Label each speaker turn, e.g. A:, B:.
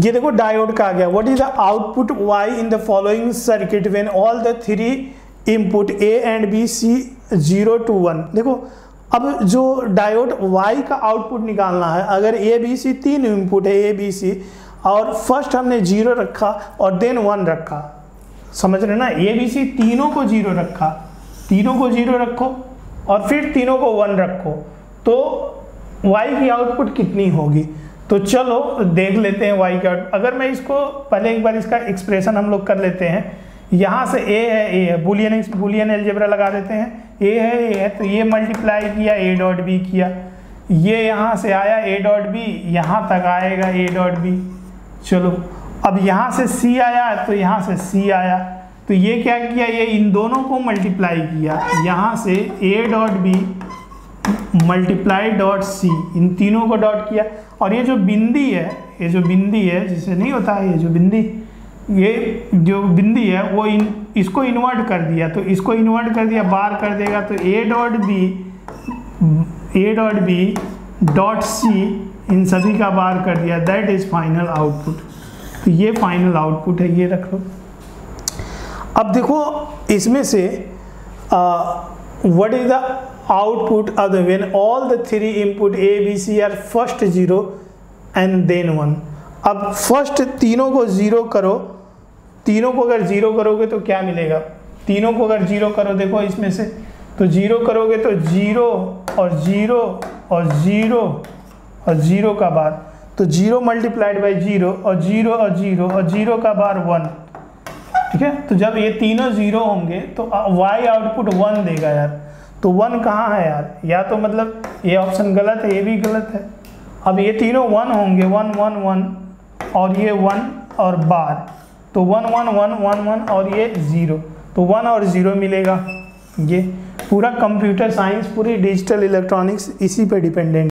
A: ये देखो डायोड का आ गया? What is the output Y in the following circuit when all the three input A and B C zero two one देखो, अब जो डायोड वाई का आउटपुट निकालना है, अगर ए बी सी तीन इनपुट है ए बी सी और फ़र्स्ट हमने ज़ीरो रखा और देन वन रखा, समझ रहे ना? ए बी सी तीनों को ज़ीरो रखा, तीनों को ज़ीरो रखो और फिर तीनों को वन रखो तो वाई की आउटपुट कितनी होगी? तो चलो, देख लेते हैं वाई का। अगर मैं इसको पहले एक बार इसका एक्सप्रेशन हम लोग कर लेते हैं। यहाँ से ए है ए है। बुलियन बुलियन एल्जेब्रा लगा देते हैं। ए है ए है तो ये मल्टीप्लाई किया ए डॉट बी किया। ये यहाँ से आया ए डॉट बी यहाँ तक आएगा ए डॉट बी चलो, अब यहाँ से सी आया तो यहाँ से सी आया। तो ये क्या किया? ये इन दोनों को मल्टीप्लाई किया। यहाँ से A dot B multiply dot C इन तीनों को डॉट किया। और ये जो बिंदी है, ये जो बिंदी है, जिसे नहीं होता है ये जो बिंदी, ये जो बिंदी है, वो इन, इसको इन्वर्ट कर दिया। तो इसको इन्वर्ट कर दिया, बार कर देगा। तो A dot B A dot B dot C इन सभी का बार कर दिया। दैट इज़ फाइनल आउटपुट तो ये फाइनल आउटपुट है, ये रख लो। अब देखो, इसमें से what is the output of the when all the three input A, B, C are first zero and then one. अब फ़र्स्ट तीनों को ज़ीरो करो। तीनों को अगर ज़ीरो करोगे तो क्या मिलेगा? तीनों को अगर ज़ीरो करो देखो इसमें से। तो ज़ीरो करोगे तो ज़ीरो और ज़ीरो और ज़ीरो और ज़ीरो का बार। तो ज़ीरो मल्टीप्लाइड बाई ज़ीरो और ज़ीरो और ज़ीरो और ज़ीरो का बार वन ठीक है? तो जब ये तीनों ज़ीरो होंगे तो वाई आउटपुट वन देगा यार। तो वन कहाँ है यार? या तो मतलब ये ऑप्शन गलत है, ये भी गलत है। अब ये तीनों वन होंगे वन वन वन और ये वन और बार तो one one one one one और ये ज़ीरो तो वन और ज़ीरो मिलेगा। ये पूरा कंप्यूटर साइंस पूरी डिजिटल इलेक्ट्रॉनिक्स इसी पे डिपेंडेंट